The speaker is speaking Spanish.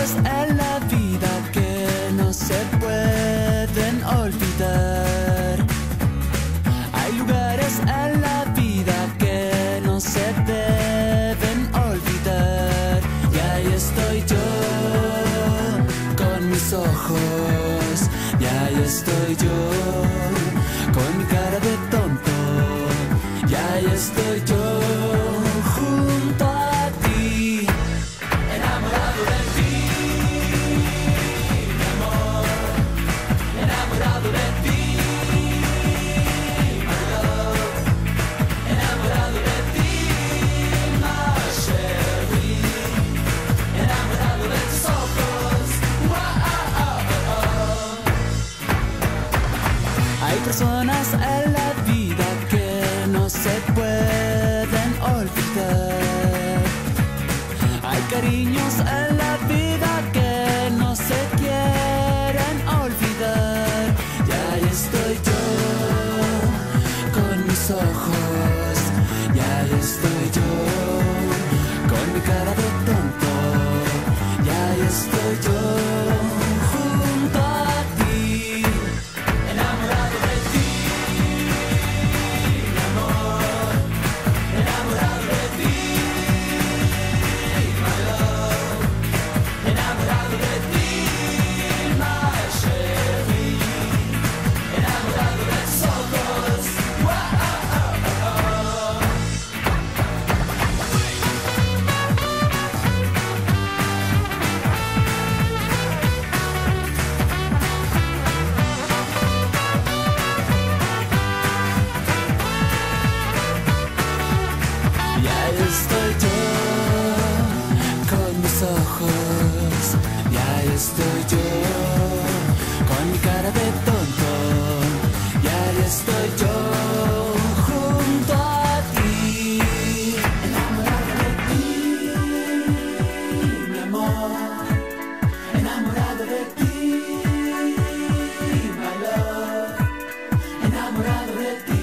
lugares en la vida que no se pueden olvidar. Hay lugares en la vida que no se deben olvidar. Y ahí estoy yo con mis ojos. Y ahí estoy yo con mi cara de tonto. Y ahí estoy yo personas en la vida que no se pueden olvidar. Hay cariños en la vida que no se quieren olvidar. Y ahí estoy yo con mis ojos. estoy yo, con mi cara de tonto, y ahí estoy yo, junto a ti, enamorado de ti, mi amor, enamorado de ti, mi valor, enamorado de ti.